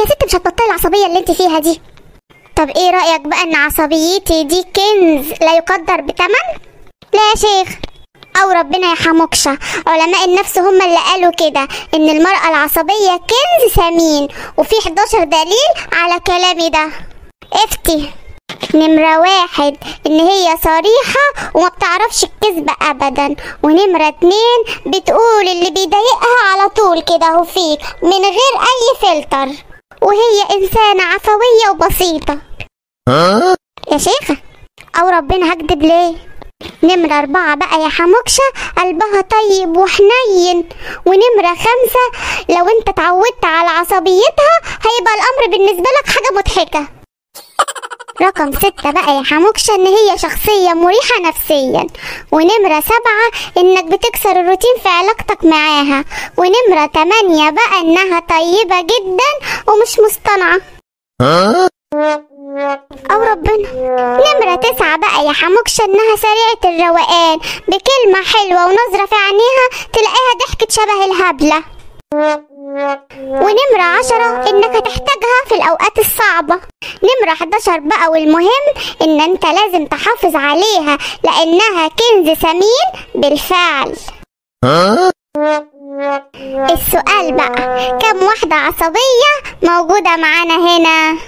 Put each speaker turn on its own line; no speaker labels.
يا ست مش هتبطلي العصبية اللي انت فيها دي. طب إيه رأيك بقى ان عصبيتي دي كنز لا يقدر بثمن لا يا شيخ. أو ربنا يرحمكش علماء النفس هم اللي قالوا كده إن المرأة العصبية كنز ثمين وفي 11 دليل على كلامي ده. افتي. نمرة واحد إن هي صريحة وما بتعرفش الكذب ابدا. ونمرة اتنين بتقول اللي بيضايقها على طول كده اهو فيك من غير أي فلتر. وهي إنسانة عفوية وبسيطة. يا شيخة أو ربنا هكدب ليه؟ نمرة أربعة بقى يا حموكشة قلبها طيب وحنين. ونمرة خمسة لو أنت اتعودت على عصبيتها هيبقى الأمر بالنسبة لك حاجة مضحكة. رقم ستة بقى يا حموكشة إن هي شخصية مريحة نفسيا. ونمرة سبعة إنك بتكسر الروتين في علاقتك معاها. ونمرة تمانية بقى إنها طيبة جدا ومش مصطنعة أو ربنا. نمرة تسعة بقى يا حموكشة إنها سريعة الروقان. بكلمة حلوة ونظرة في عينيها تلاقيها ضحكت شبه الهبلة. ونمرة عشرة إنك هتحتاجها في الأوقات الصعبة. نمرة 11 بقى والمهم إن أنت لازم تحافظ عليها لأنها كنز ثمين بالفعل. السؤال بقى كم واحدة عصبية موجودة معانا هنا؟